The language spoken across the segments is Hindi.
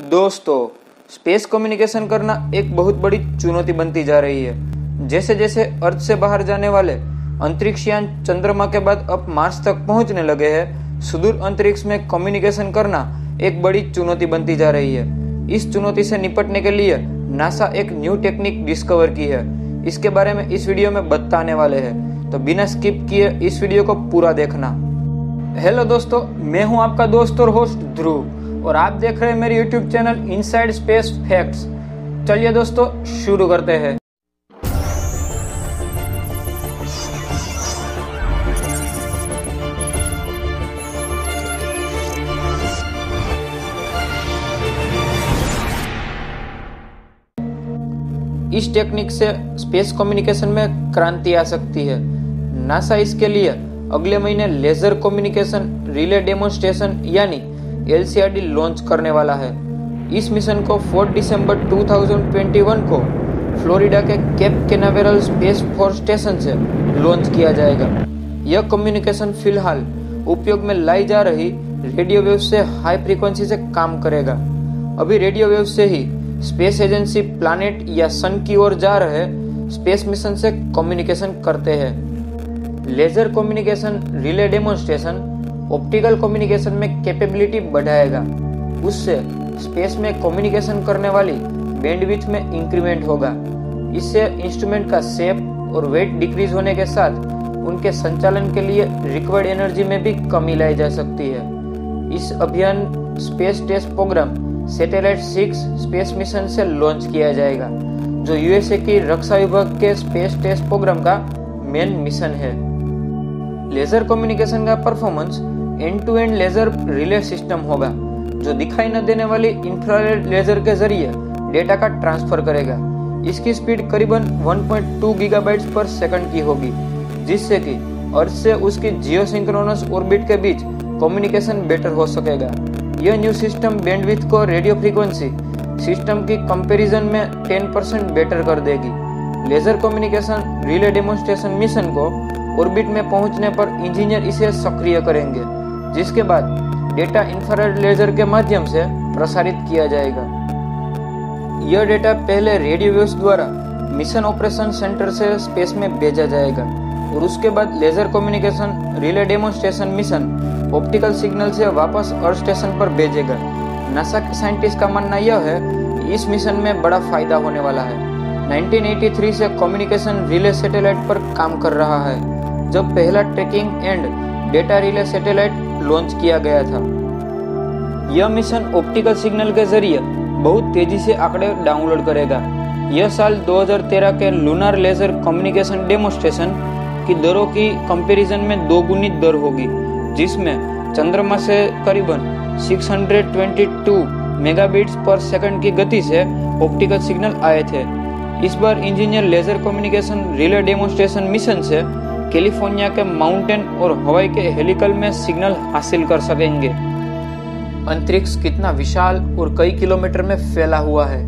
दोस्तों स्पेस कम्युनिकेशन करना एक बहुत बड़ी चुनौती बनती जा रही है। जैसे जैसे अर्थ से बाहर जाने वाले अंतरिक्षयान चंद्रमा के बाद अब मार्स तक पहुँचने लगे हैं, सुदूर अंतरिक्ष में कम्युनिकेशन करना एक बड़ी चुनौती बनती जा रही है। इस चुनौती से निपटने के लिए नासा एक न्यू टेक्निक डिस्कवर की है। इसके बारे में इस वीडियो में बताने वाले हैं। तो बिना स्किप किए इस वीडियो को पूरा देखना। हेलो दोस्तों, मैं हूँ आपका दोस्त और होस्ट ध्रुव। और आप देख रहे हैं मेरे YouTube channel inside space facts चलिए दोस्तों, शुरू करते हैं। इस टेक्निक से स्पेस कम्युनिकेशन में क्रांति आ सकती है। नासा इसके लिए अगले महीने लेजर कम्युनिकेशन, रिले डेमोन्स्ट्रेशन, यानी एल लॉन्च करने वाला है। इस मिशन को 4 दिसंबर 2021 को फ्लोरिडा के Cape Canaveral Space Force Station से लॉन्च किया जाएगा। यह कम्युनिकेशन फ़िलहाल उपयोग में लाई जा रही रेडियो वेव से हाई फ्रीक्वेंसी से काम करेगा। अभी रेडियो वेव से ही स्पेस एजेंसी प्लानिट या सन की ओर जा रहे स्पेस मिशन से कम्युनिकेशन करते हैं। Laser communication relay demonstration optical communication में कैपेबिलिटी बढ़ाएगा। उससे स्पेस में कम्युनिकेशन करने वाली बैंडविड्थ में इंक्रीमेंट होगा। इससे इंस्ट्रूमेंट का शेप और वेट डिक्रीज होने के साथ उनके संचालन के लिए रिक्वायर्ड एनर्जी में भी कमी लाई जा सकती है। इस अभियान space test program satellite six space mission से लॉन्च किया जाएगा, जो यूएसए की रक्षा विभाग के स्पेस टेस्ट प्रोग्राम का मेन मिशन है। लेजर कम्युनिकेशन का performance end to end laser relay system होगा, जो दिखाई न देने वाली इंफ्रारेड लेजर के ज़रिए डेटा का ट्रांसफ़र करेगा। इसकी स्पीड करीबन 1.2 गीगाबाइट्स पर सेकंड की होगी, जिससे कि अर्थ से उसकी जियो सिंक्रोनस ऑर्बिट के बीच कम्युनिकेशन बेटर हो सकेगा। यह न्यू सिस्टम बैंडविड्थ को रेडियो फ्रीक्वेंसी सिस्टम की कंपैरिजन में 10 परसेंट बेटर कर देगी। Laser communication relay demonstration mission को ऑर्बिट में पहुँचने पर इंजीनियर इसे सक्रिय करेंगे। जिसके बाद डेटा इंफ्रारेड लेजर के माध्यम से प्रसारित किया जाएगा। यह डेटा पहले रेडियो वेव्स द्वारा मिशन ऑपरेशन सेंटर से स्पेस में भेजा जाएगा और उसके बाद laser communication relay demonstration mission optical signal से वापस अर्थ स्टेशन पर भेजेगा। नासा के साइंटिस्ट का मानना यह है इस मिशन में बड़ा फ़ायदा होने वाला है। 1983 से कम्युनिकेशन रिले सैटेलाइट पर काम कर रहा है, जब पहला tracking and data relay satellite launch किया गया था। यह मिशन ऑप्टिकल सिग्नल के ज़रिए बहुत तेज़ी से आंकड़े डाउनलोड करेगा। यह साल 2013 के लूनर लेजर कम्युनिकेशन डेमोन्स्ट्रेशन की दरों की कंपैरिजन में दो गुनी दर होगी, जिसमें चंद्रमा से करीबन 622 मेगाबिट्स पर सेकंड की गति से ऑप्टिकल सिग्नल आए थे। इस बार engineer laser communication relay demonstration mission से कैलिफ़ोर्निया के माउंटेन और हवाई के हेलिकल में सिग्नल हासिल कर सकेंगे। अंतरिक्ष कितना विशाल और कई किलोमीटर में फैला हुआ है।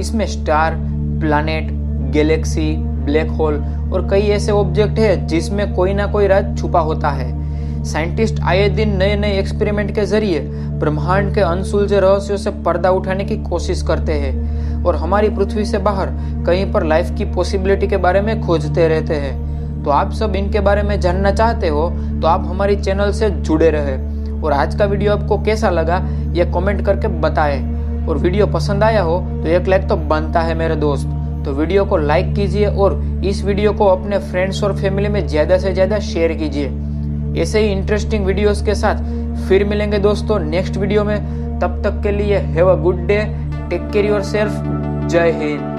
इसमें star, planet, galaxy, black hole और कई ऐसे ऑब्जेक्ट है जिसमें कोई ना कोई राज छुपा होता है। साइंटिस्ट आए दिन नए नए एक्सपेरिमेंट के ज़रिए ब्रह्मांड के अनसुलझे रहस्यों से पर्दा उठाने की कोशिश करते हैं और हमारी पृथ्वी से बाहर कहीं पर लाइफ की पॉसिबिलिटी के बारे में खोजते रहते हैं। तो आप सब इनके बारे में जानना चाहते हो तो आप हमारी चैनल से जुड़े रहे। और आज का वीडियो आपको कैसा लगा यह कमेंट करके बताएँ। और वीडियो पसंद आया हो तो एक लाइक तो बनता है मेरे दोस्त। तो वीडियो को लाइक कीजिए और इस वीडियो को अपने फ्रेंड्स और फैमिली में ज़्यादा से ज़्यादा शेयर कीजिए। ऐसे ही इंटरेस्टिंग वीडियोस के साथ फिर मिलेंगे दोस्तों नेक्स्ट वीडियो में। तब तक के लिए have a good day take care yourself Jai Hind.